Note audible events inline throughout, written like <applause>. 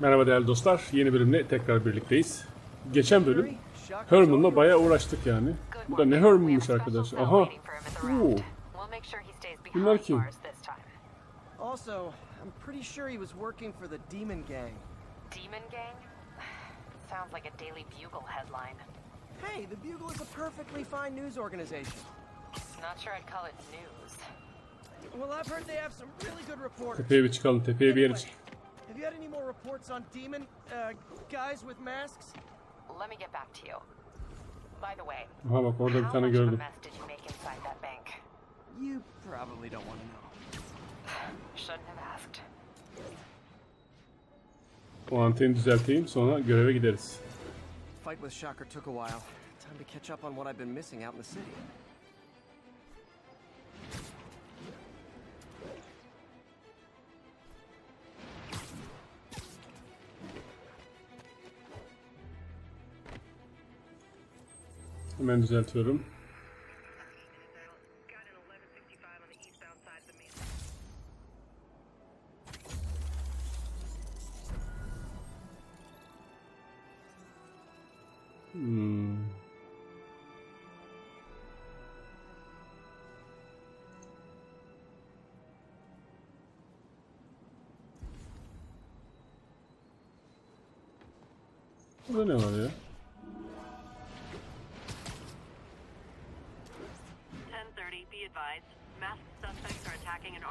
Merhaba değerli dostlar. Yeni bölümle tekrar birlikteyiz. Geçen bölüm Herman'la bayağı uğraştık yani. Bu da ne Herman'mış arkadaş. Aha. Oo. Bunlar kim? Also, I'm pretty sure he was working for the Demon Gang. Demon Gang? Sounds like a Daily Bugle headline. Hey, the Bugle is a perfectly fine news organization. Not sure I'd call it news. Well, I've heard they have some really good reporters. Tepeye bir çıkalım. Tepeye bir yere çık. Have you had any more reports on demon uh, guys with masks? Let me get back to you. By the way, Aha bak orada bir how much of a gördüm. mess did you make inside that bank? You probably don't want to know. <sighs> Shouldn't have asked. O anteni düzelteyim sonra göreve gideriz. Fight with Shocker took a while. Time to catch up on what I've been missing out in the city. The main. Hmm. Burada ne var ya?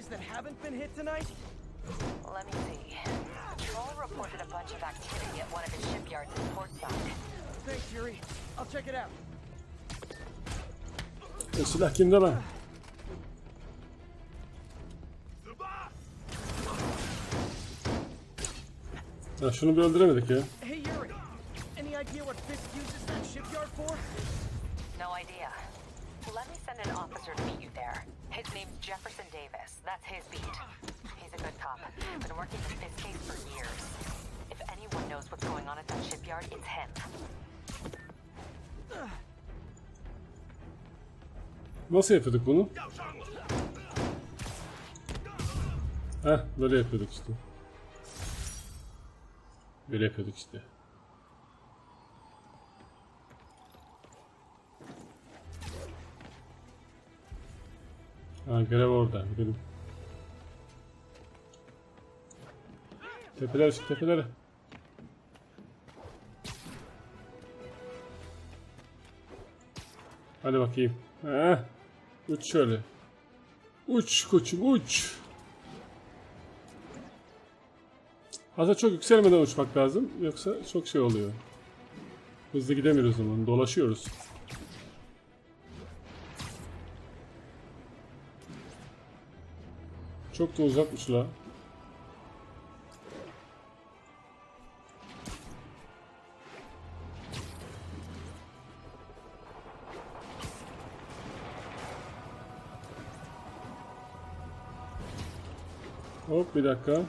Fisk properties that haven't been hit tonight? Let me see. Troll reported a bunch of activity at one of his shipyards in Portside. Thanks, Yuri. I'll check it out. Silah kimde lan? Ya şunu bir öldüremedik ya. Hey, Yuri. Any idea what Fisk uses that shipyard for? No idea. Let me send an officer to meet you there. His name's Jefferson Davis. That's his beat. He's a good cop. Been working the Fisk case for years. If anyone knows what's going on at that shipyard, it's him. Nasıl yapıyorduk bunu? Heh böyle yapıyorduk işte. Böyle yapıyorduk işte. Ha görev orada. Gidelim. Tepelere çık tepelere. Hadi bakayım. Heh. Uç şöyle. Uç koçum uç. Aslında çok yükselmeden uçmak lazım. Yoksa çok şey oluyor. Hızlı gidemiyoruz zaman. Dolaşıyoruz. Çok da uzakmış la. Hop bir dakika.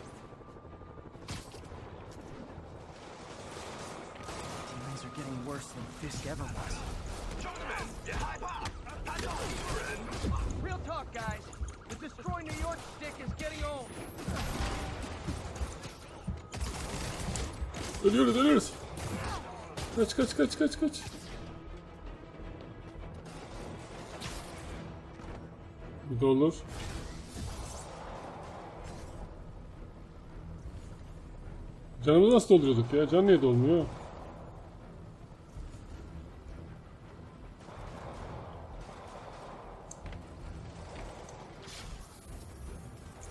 Kaç kaç kaç kaç kaç. Bu da olur. Canımızı nasıl dolduruyorduk ya? Can niye dolmuyor?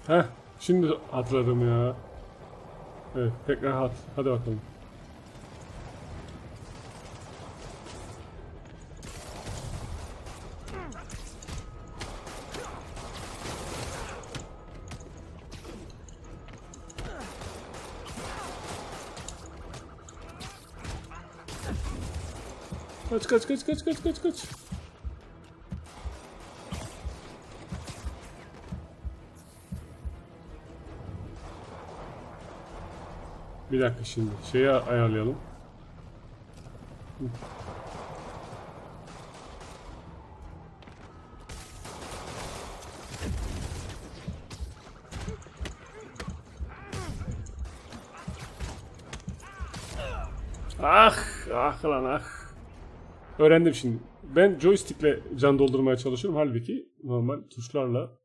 Heh, şimdi hatırladım ya. Evet, tekrar hat. Hadi bakalım. Kaç kaç kaç kaç kaç kaç. Bir dakika şimdi şeyi ayarlayalım. Hı. Ah, ah lan ah. Öğrendim şimdi. Ben joystickle can doldurmaya çalışıyorum. Halbuki normal tuşlarla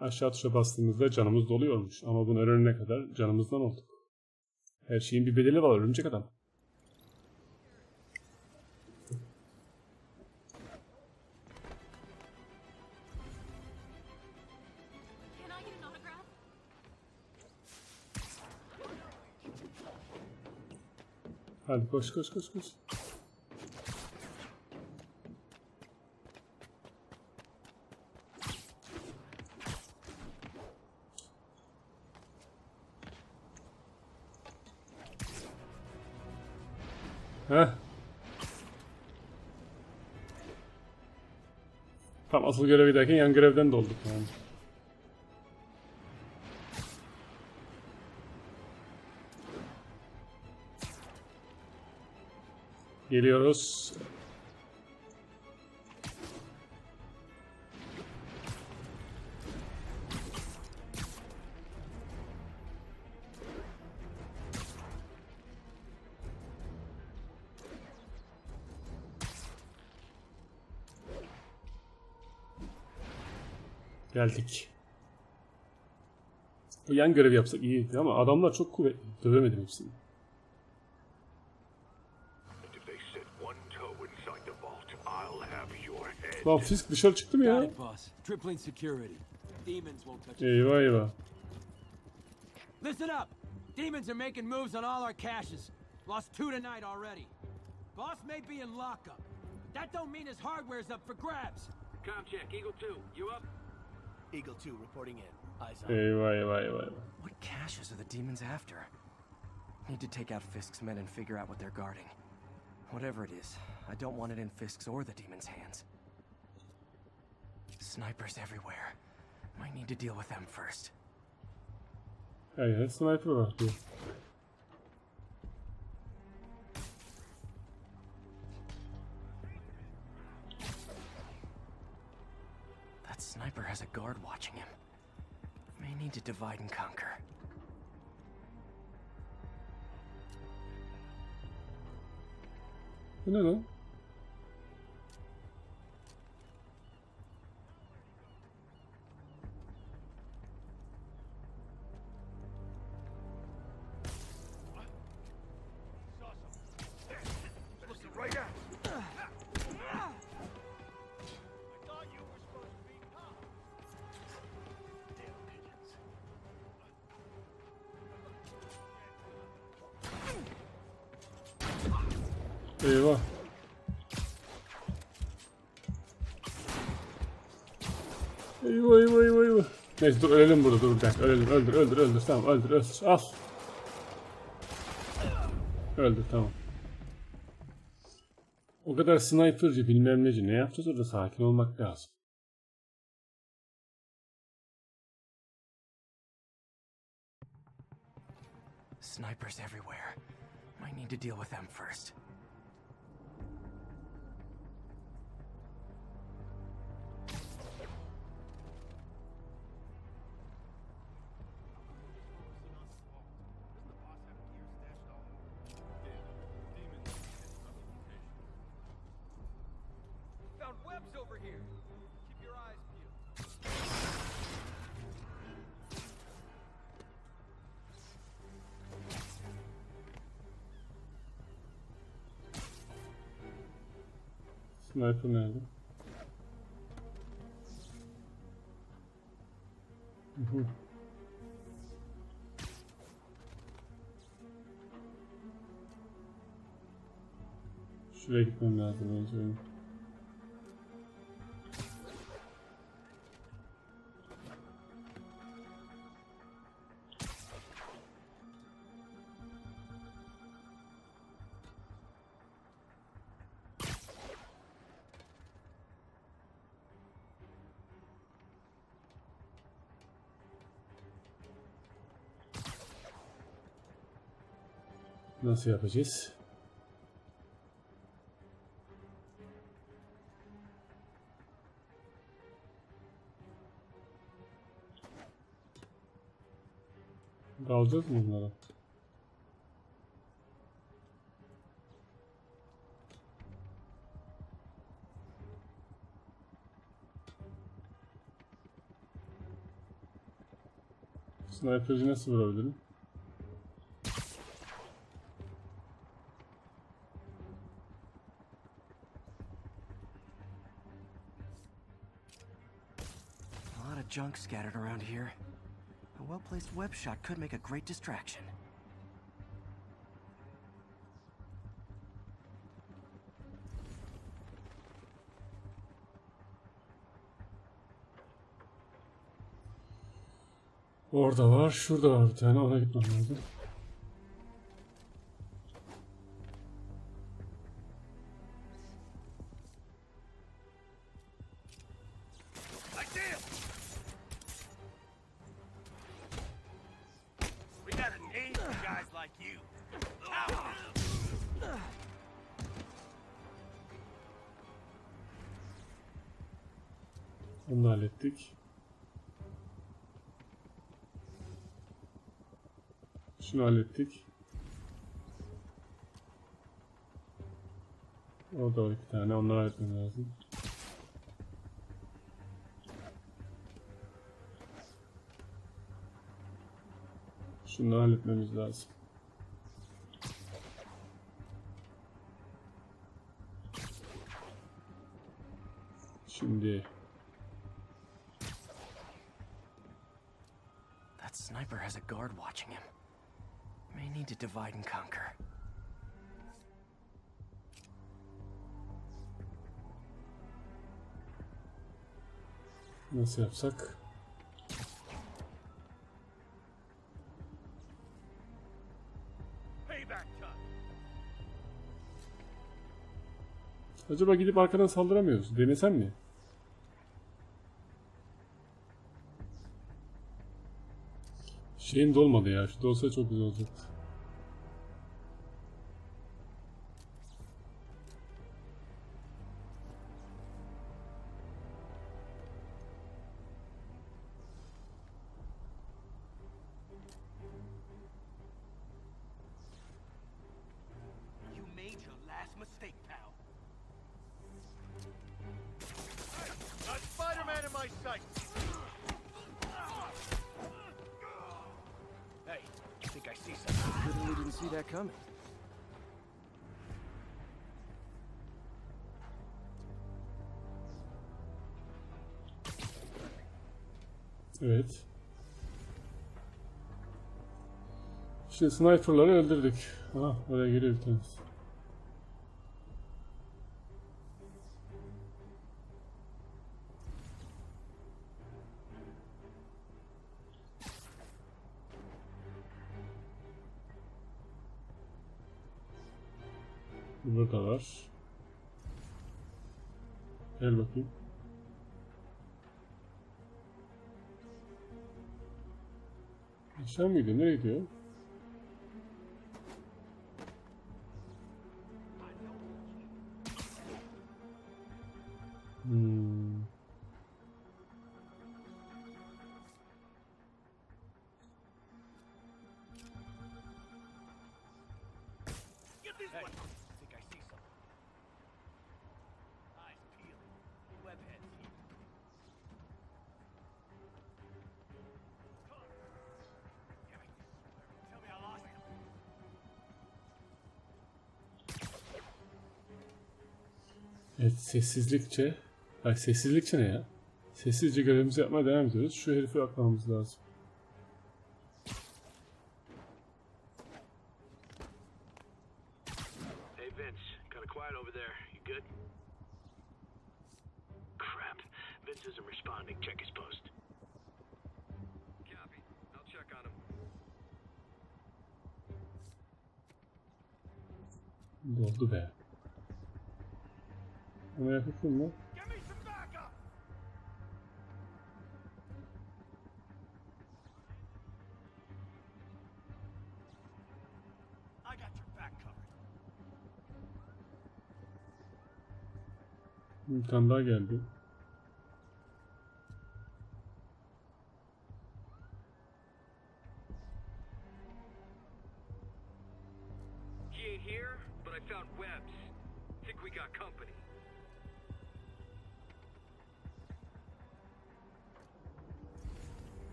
aşağı tuşa bastığımızda canımız doluyormuş. Ama bunu öğrenene kadar canımızdan olduk. Her şeyin bir bedeli var örümcek adam. Hadi koş koş koş koş. Asıl görevi derken yan görevden de olduk yani. Geliyoruz. Geldik. Bu yan görev yapsak iyiydi ama adamlar çok kuvvetli. Dövemedim hepsini. Lan Fisk dışarı çıktı mı ya? Eyvah eyvah. Listen up! Demons are making moves on all our caches. Lost two tonight already. Boss may be in lockup. That don't mean his hardware's up for grabs. Com check, Eagle 2, you up? Eagle 2 reporting in. Eyes on. Eyvah eyvah eyvah. eyvah. What caches are the demons after? Need to take out Fisk's men and figure out what they're guarding. Whatever it is, I don't want it in Fisk's or the demons' hands. Snipers everywhere. Might need to deal with them first. Her yer sniper has a guard watching him. May need to divide and conquer. Ne lan? Eyvah. Eyvah eyvah eyvah eyvah. Neyse dur ölelim burada dur bir dakika ölelim öldür öldür öldür tamam öldür öldür al. Öldür tamam. O kadar sniperci bilmem neci ne yapacağız orada sakin olmak lazım. Snipers everywhere. Might need to deal with them first. Sniper nerede? Hı. Şuraya gitmem lazım önce Nasıl yapacağız? Dalacağız mı bunlara? Sniper'cı nasıl vurabilirim? Junk scattered around here. A well-placed web shot could make a great distraction. Orada var, şurada var bir tane. Ona gitmem lazım. Şunu hallettik. Orada var iki tane. Onları halletmem lazım. Şunları halletmemiz lazım. Divide and conquer. nasıl yapsak? Acaba gidip arkadan saldıramıyoruz. Denesem mi? Şeyin dolmadı ya. Şu dolsa çok güzel olacaktı. Şimdi sniperları öldürdük. Ha, oraya geliyor bir tanesi. Burada var. Gel bakayım. Aşağı mı gidiyor? Nereye gidiyor? Sessizlikçe. Ay sessizlikçe ne ya? Sessizce görevimizi yapmaya devam ediyoruz. Şu herifi yaklamamız lazım. Bir tane daha geldi. He ain't here, but I found webs. Think we got company.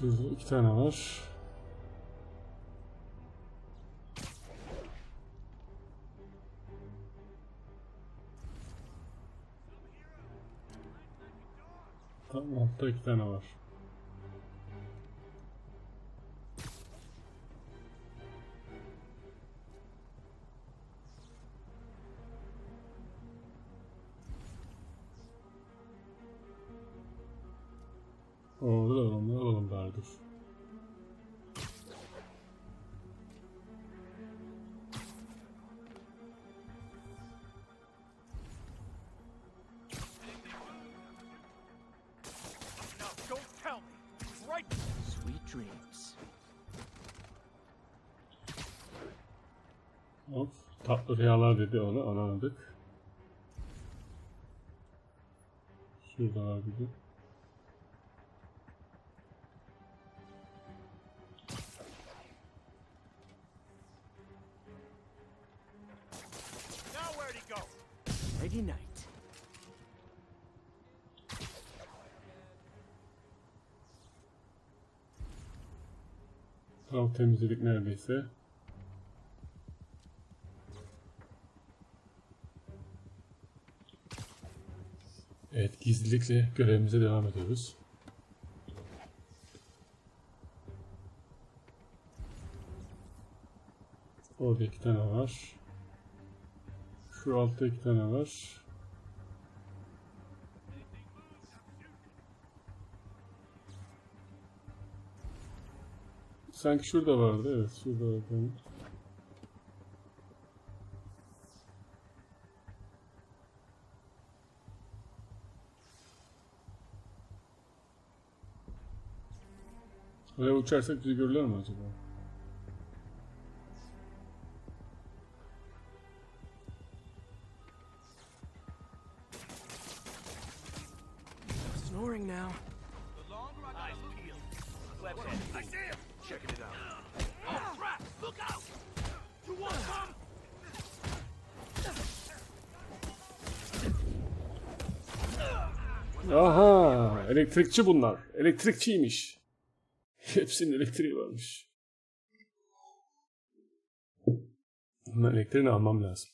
Şurada iki tane var. Tam altta iki tane var. Hop. Tatlı rüyalar dedi onu anladık. Şurada var bir de. Ready night. Tam temizledik neredeyse. Evet gizlilikle görevimize devam ediyoruz. Orada iki tane var. Şu altta iki tane var. Sanki şurada vardı. Evet şurada vardı. Oraya uçarsak bizi görürler mi acaba? Snoring now. The longer I gotta look I see him! Checking it out. Oh, crap! Look out! You want some? Aha! Elektrikçi bunlar. Elektrikçiymiş. <laughs> Hepsinin elektriği varmış. Bunların elektriğini almam lazım.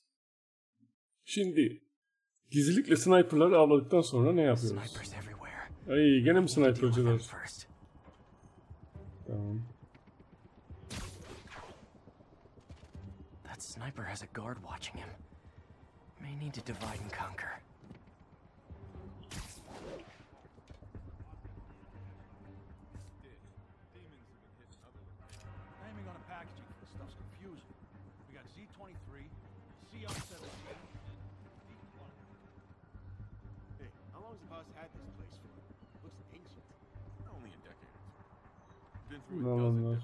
Şimdi gizlilikle sniperları avladıktan sonra ne yapıyoruz? Ay gene mi snipercılar? first. Tamam. That sniper has a guard watching him. May need to divide and conquer. No one knows.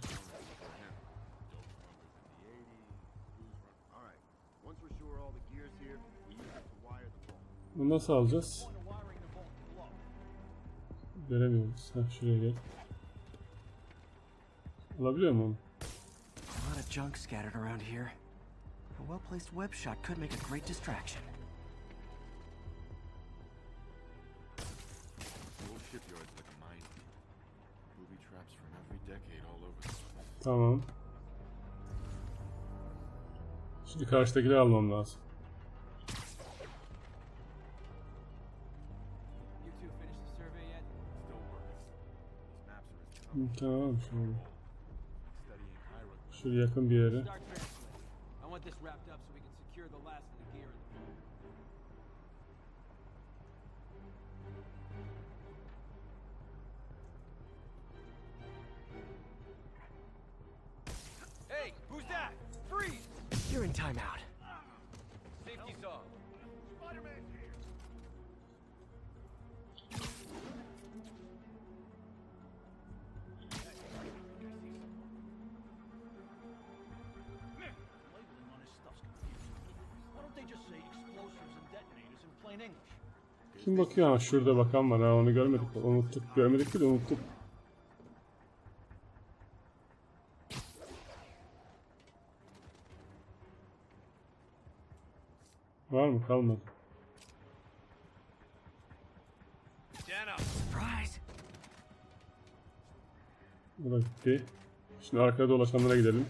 Bunu nasıl alacağız? Göremiyoruz. Heh, şuraya gel. Alabiliyor muyum? A lot of junk scattered around here. A well-placed web shot could make a great distraction. We'll shipyards the Tamam. Şimdi karşıdakileri almam lazım. Hı, Tamam şöyle. Şöyle yakın bir yere. You're in timeout. Safety's off. Labeling on this stuff's confusing. Why don't they just say explosives and detonators in plain English? Kim bakıyor? Ha şurada bakan var. Ha onu görmedik. Unuttuk. Görmedik de unuttuk. Var mı? Kalmadı. Bu da gitti. Şimdi arkada dolaşanlara gidelim.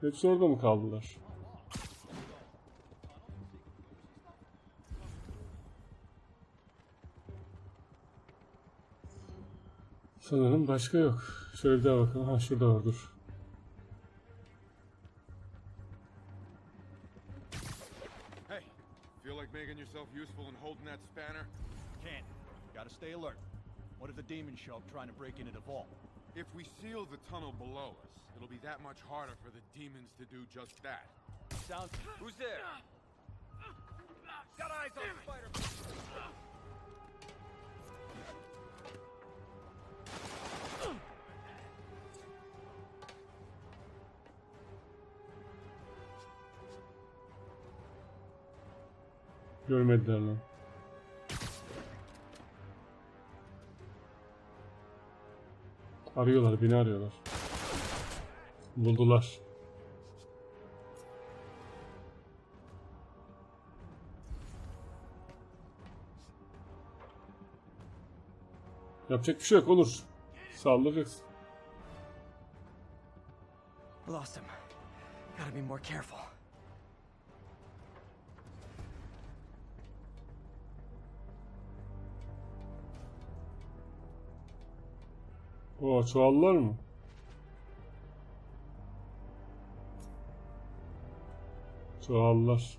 What the hell is Sanırım başka yok. Şöyle bir daha bakalım. Ha şurada var dur. Hey, feel like making yourself useful and holding that spanner? Can't. Gotta stay alert. What if the demons show up trying to break into the vault? If we seal the tunnel below us, it'll be that much harder for the demons to do just that. Sounds. Who's there? Got eyes on Spider-Man. Görmediler lan. Arıyorlar, beni arıyorlar. Buldular. Yapacak bir şey yok olur. Saldıracağız. Lost him. Gotta be more careful. Oo çoğaldılar mı? Çoğaldılar.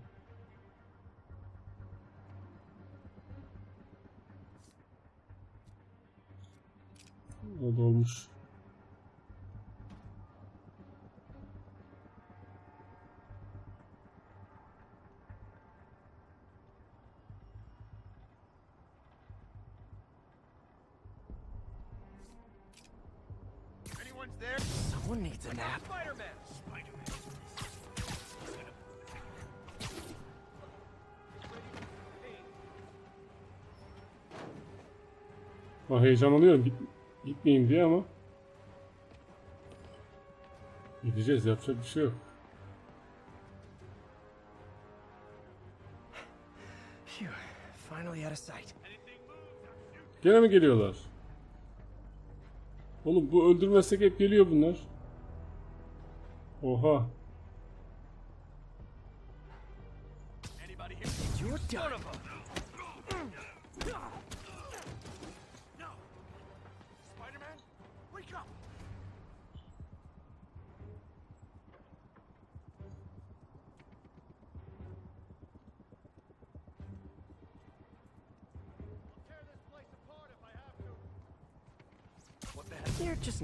there? Someone needs a nap. Spider-Man! Ha, heyecanlanıyorum git, gitmeyeyim diye ama. Gideceğiz yapacak bir şey yok. Gene mi geliyorlar? Oğlum bu öldürmezsek hep geliyor bunlar. Oha. Anybody here? You're done.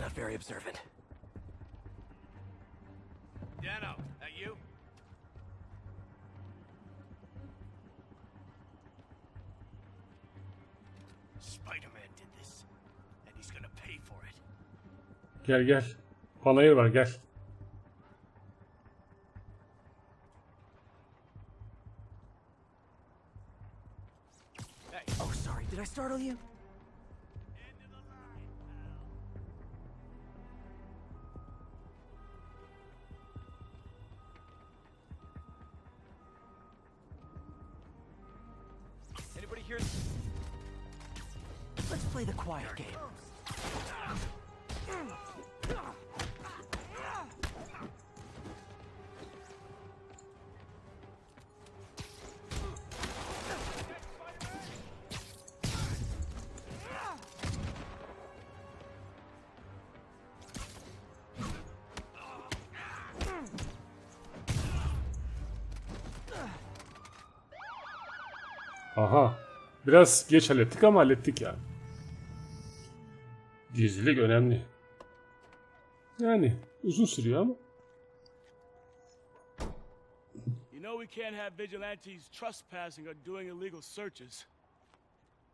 Heck? You're just not very observant. Dano, that you? Spider-Man did this, and he's gonna pay for it. Gel gel. Panayır var gel. Oh, sorry. Did I startle you? Play the quiet game. Aha. Biraz geç hallettik ama hallettik yani. Gizlilik önemli. Yani uzun sürüyor ama. You know we can't have vigilantes trespassing or doing illegal searches,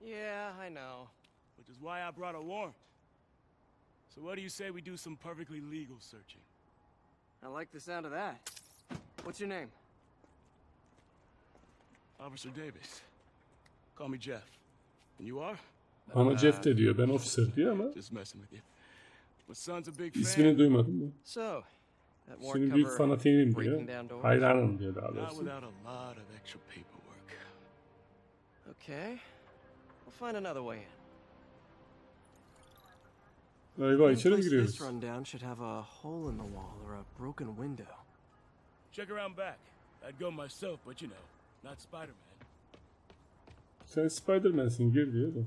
Yeah, I know. which is why I brought a warrant. So what do you say we do some perfectly legal searching? I like the sound of that. What's your name? Officer Davis. Call me Jeff. And you are? Bana Jeff de diyor. Ben officer diyor ama ismini duymadım mı? Senin büyük fanatiğinim diyor. Hayranım diyor daha doğrusu. Okay. We'll find another way in. Eyvah Any içeri mi giriyoruz? Rundown should have a hole in the wall or a broken window. Check around back. I'd go myself, but you know, not Spider-Man. Sen Spider-Man'sin gir diyor da.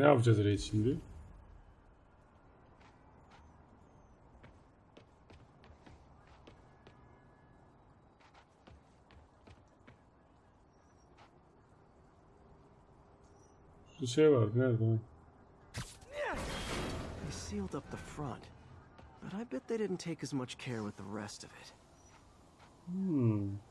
Ne yapacağız reis şimdi? Bir şey vardı nerede? They sealed up the front, but I bet they didn't take as much care with the rest of it. Hmm.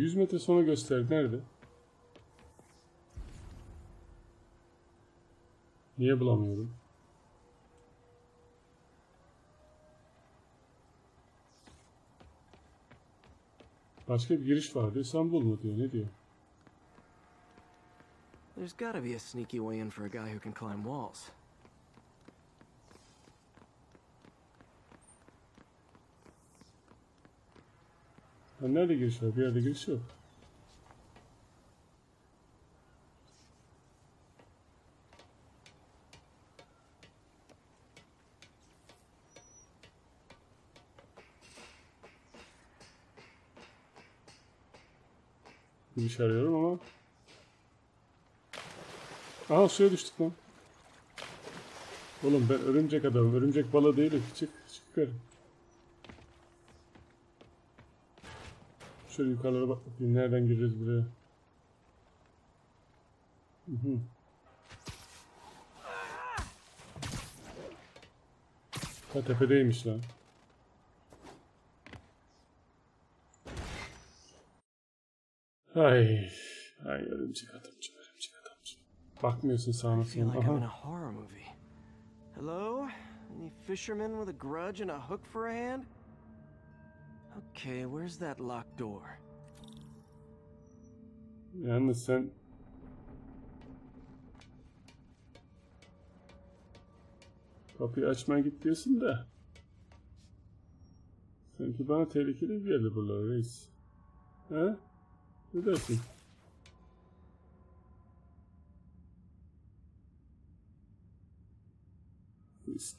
100 metre sonra gösterdi. Nerede? Niye bulamıyorum? Başka bir giriş var diyor. İstanbul mu diyor. Ne diyor? There's gotta be a sneaky way in for a guy who can climb walls. Ha, nerede giriş var? Bir yerde giriş yok. Giriş arıyorum ama. Aha suya düştük lan. Oğlum ben örümcek adamım. Örümcek balığı değilim. Çık, çık yukarı. Şöyle yukarılara bak bakayım. Nereden gireceğiz buraya? Hı hı. Ha tepedeymiş lan. Ay. Ay örümcek adamcı örümcek adam. Bakmıyorsun sağına I feel sola. like I'm in a Aha. horror movie. Hello? Any fisherman with a grudge and a hook for a hand? Okay, where's that locked door? Yalnız sen kapıyı açmaya git diyorsun da sanki bana tehlikeli geldi buralar reis. He? Ne dersin? Risk.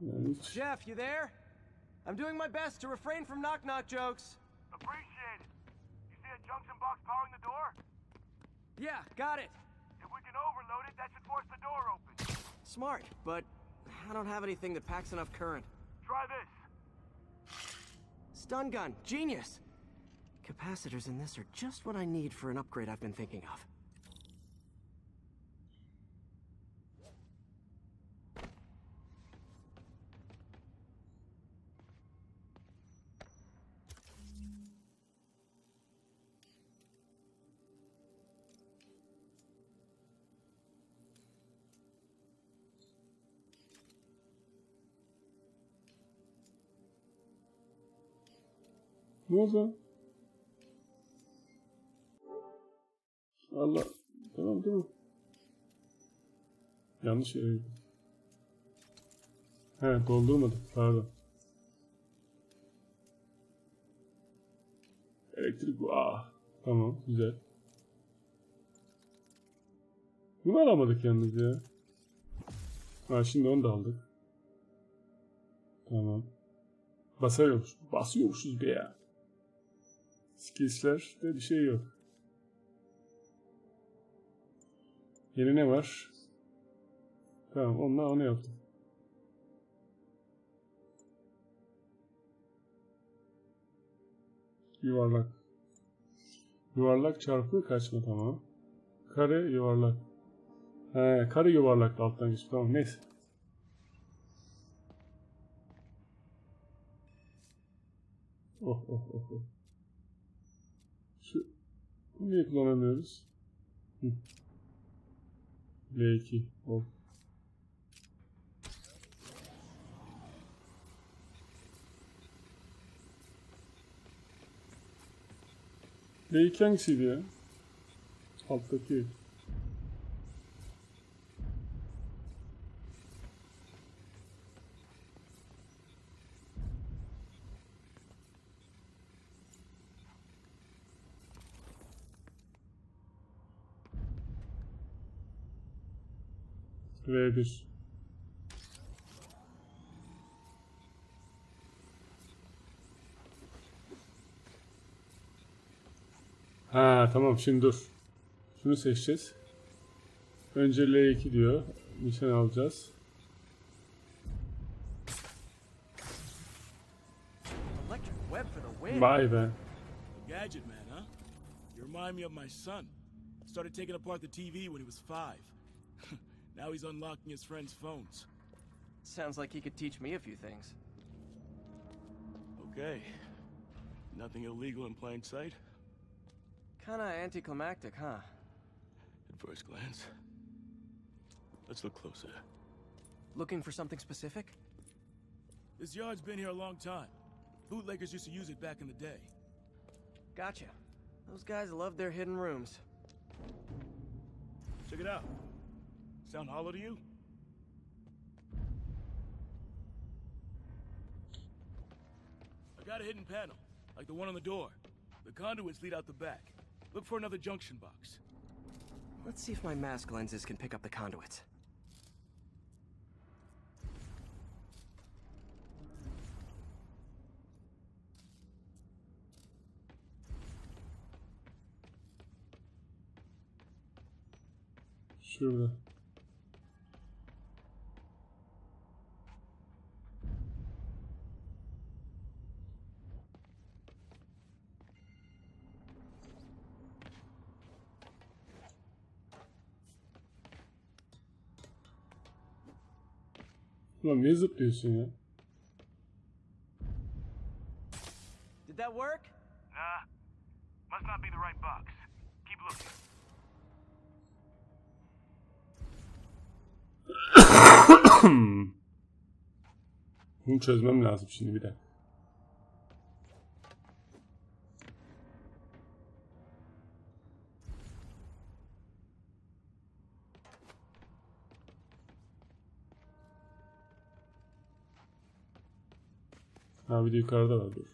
Yani hiç Jeff, you there? I'm doing my best to refrain from knock knock jokes. Appreciate it. You see a junction box powering the door? Yeah, got it. If we can overload it, that should force the door open. Smart, but I don't have anything that packs enough current. Try this. Stun gun, genius! Capacitors in this are just what I need for an upgrade I've been thinking of. Ne oldu? Allah. Tamam tamam. Yanlış yere gittim. He doldurmadım. Pardon. Elektrik. Ah. Tamam güzel. Bunu alamadık yalnız ya. Ha şimdi onu da aldık. Tamam. Basıyormuş. Basıyormuşuz be ya. Skills'lerde bir şey yok. Yeni ne var? Tamam onunla onu yaptım. Yuvarlak. Yuvarlak çarpı kaçma tamam. Kare yuvarlak. He, kare yuvarlak alttan geçti tamam neyse. Oh oh oh oh. Niye kullanamıyoruz? Hı. L2 ol. L2 hangisiydi ya? Alttaki. V1. Ha tamam şimdi dur. Şunu seçeceğiz. Önce L2 diyor. Nişan alacağız. Vay be. Gadget man, huh? You remind me of my son. Started taking apart the TV when he was five. <laughs> now he's unlocking his friends' phones. Sounds like he could teach me a few things. Okay. Nothing illegal in plain sight? Kinda anticlimactic, huh? At first glance. Let's look closer. Looking for something specific? This yard's been here a long time. Bootleggers used to use it back in the day. Gotcha. Those guys love their hidden rooms. Check it out. Sound hollow to you? I got a hidden panel, like the one on the door. The conduits lead out the back. Look for another junction box. Let's see if my mask lenses can pick up the conduits. Şurada. Ulan zıplıyorsun ya? Did that work? Nah. must not be the right box. Keep looking. <coughs> Bunu çözmem lazım şimdi bir dakika. Ha bir de yukarıda var dur.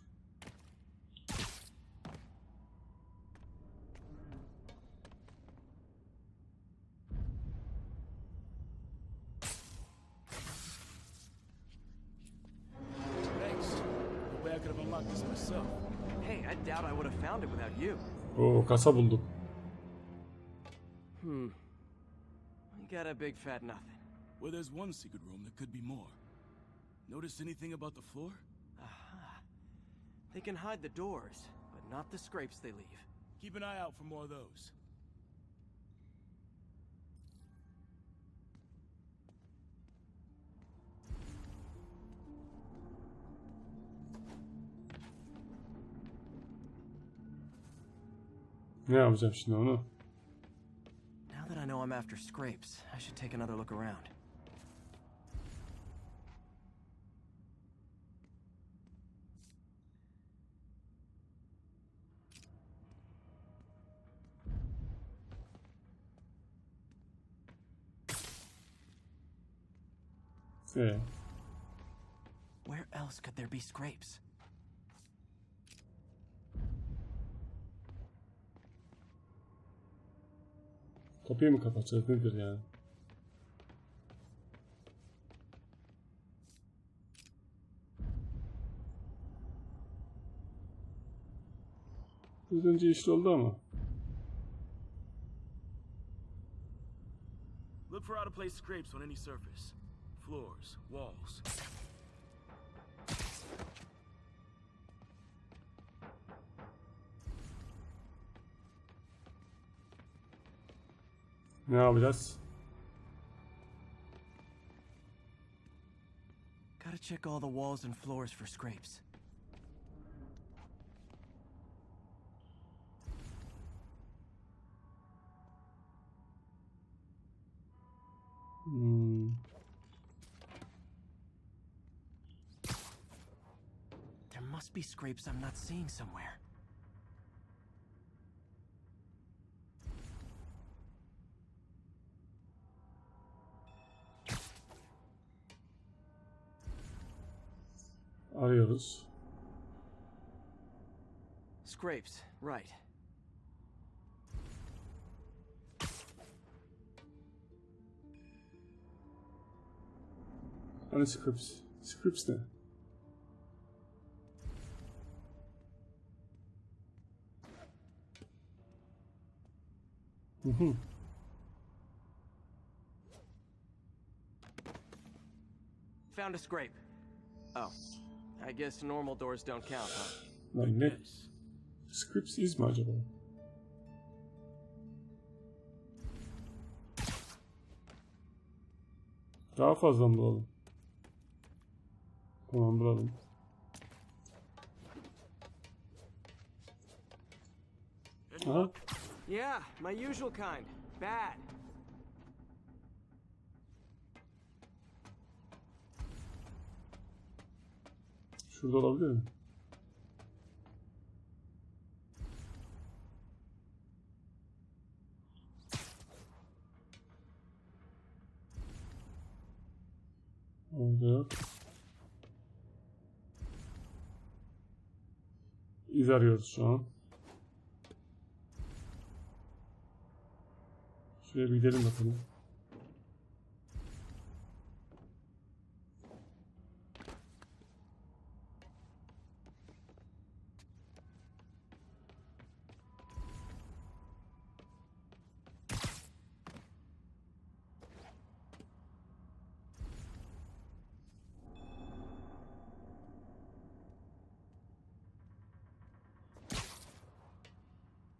Oo kasa buldum. Hmm. I got a big fat nothing. Well, there's one secret room that could be more. Notice anything about the floor? Aha. They can hide the doors, but not the scrapes they leave. Keep an eye out for more of those. Ne yapacağım şimdi onu? Now that I know I'm after scrapes, I should take another look around. Ee, Where else could there be scrapes? kapıyı mı kapatacağız nedir yani? Az önce işli oldu ama. Look for out of place scrapes on any surface. Floors, walls. Ne yapacağız? Gotta check all the walls and floors for scrapes. Hmm. There must be scrapes I'm not seeing somewhere. Arıyoruz. Scrapes, right. Hani scripts? Scripts ne? Hı hı. Found a scrape. Oh. I guess normal doors don't count, huh? Lan ne? Scripts is mi acaba? Daha fazla mı bulalım? Tamam bulalım. Aha. Yeah, my usual kind. Bad. Şurada olabilir mi? Orada yok. İz arıyoruz şu an. Şuraya bir gidelim bakalım.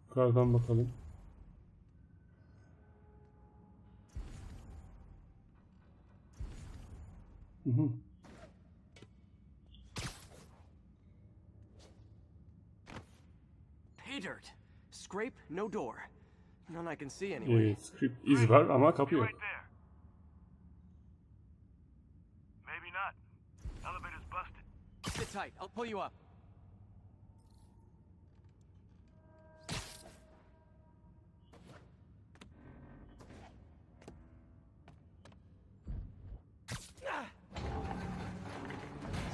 Yukarıdan bakalım. No door. None I can see anyway. Evet, I'm not ama kapı yok. Maybe not. Elevator's busted. Sit tight. I'll pull you up.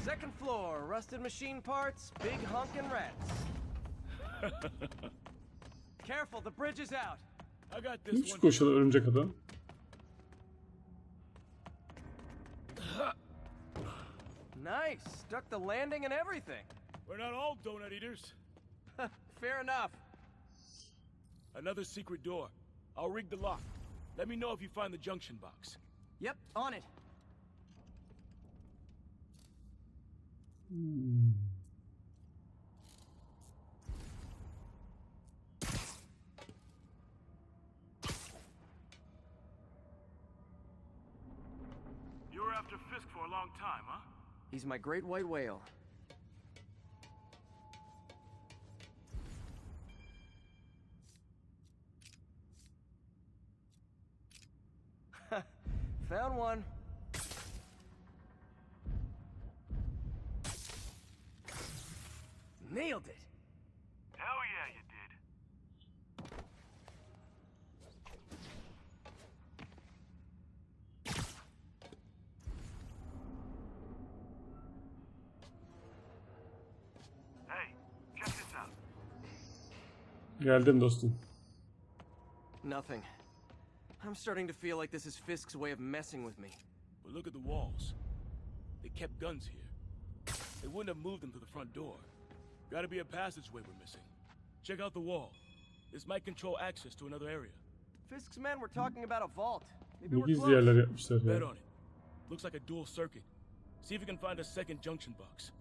Second floor, rusted machine parts, big honkin' rats. <laughs> Hiç one. koşuyor örümcek adam. Nice, stuck the landing and everything. We're not all donut eaters. <laughs> Fair enough. Another secret door. I'll rig the lock. Let me know if you find the junction box. Yep, on it. You were after Fisk for a long time, huh? He's my great white whale. <laughs> Found one. Nailed it. Geldim dostum. Nothing. I'm starting to feel like this is Fisk's way of messing with me. But look at the walls. They kept guns here. They wouldn't have moved them to the front door. Gotta be a passageway we're missing. Check out the wall. This might control access to another area. Fisk's men were talking about a vault. Maybe we're gizli yerler close. yapmışlar ya. Bet on it. Looks like a dual circuit. See if you can find a second junction box.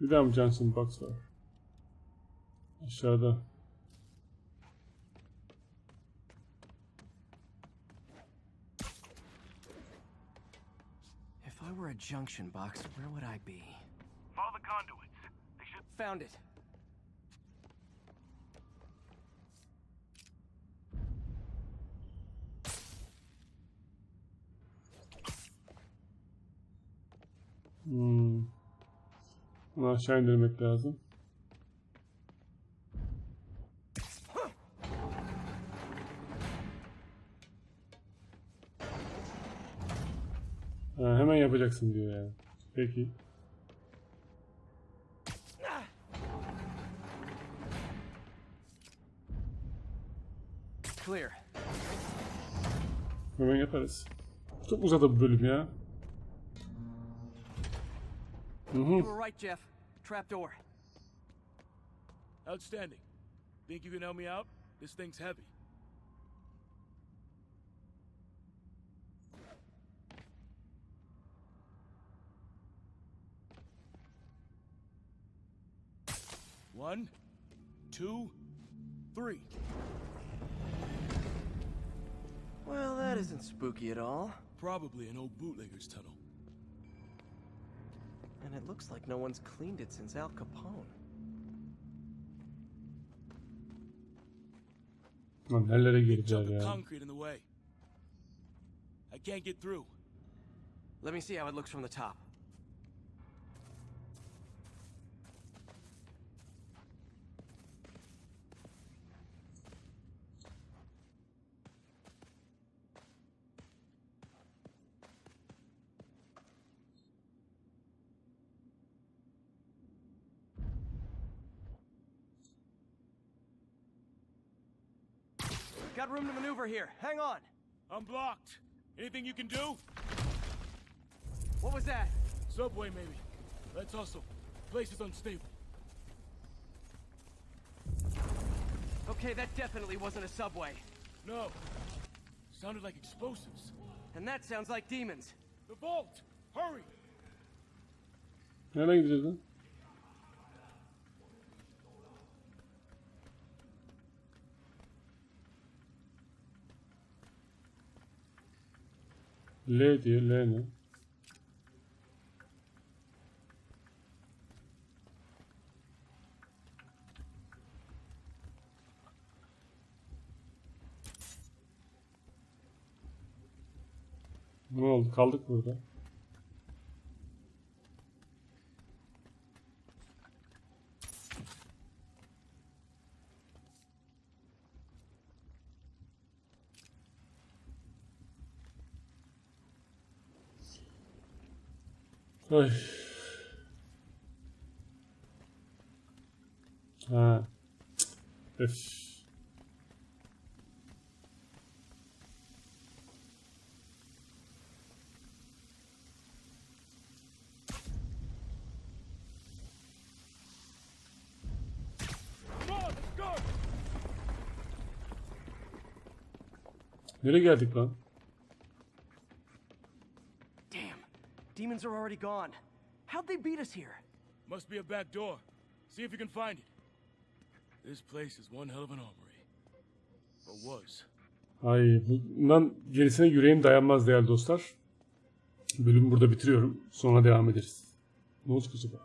Bir daha mı Johnson Box var? Aşağıda. If I were a junction box, where would I be? Follow the conduits. They should. Found it. Hmm. Bunu aşağı indirmek lazım. Ha, hemen yapacaksın diyor yani. Peki. Clear. Hemen yaparız. Çok uzadı bu bölüm ya. Hı hı. Outstanding. Think you can help me out? This thing's heavy. One, two, three. Well, that isn't spooky at all. Probably an old bootlegger's tunnel. And it looks like no one's cleaned it since Al Capone. Lan nerelere Big gireceğiz chunk of ya. concrete in the way. I can't get through. Let me see how it looks from the top. Got room to maneuver here. Hang on. I'm blocked. Anything you can do? What was that? Subway, maybe. Let's hustle. Place is unstable. Okay, that definitely wasn't a subway. No. Sounded like explosives. And that sounds like demons. The vault! Hurry! Nereye gideceğiz lan? L diyor. L ne? Ne oldu? Kaldık burada. Ay. Ha. Öf. Nereye geldik lan? Demons are already gone. How'd they beat us here? Must be a back door. See if you can find it. This place is one hell of an armory. Or was. Ay bundan gerisine yüreğim dayanmaz değerli dostlar. Bölümü burada bitiriyorum. Sonra devam ederiz. Ne olacak acaba?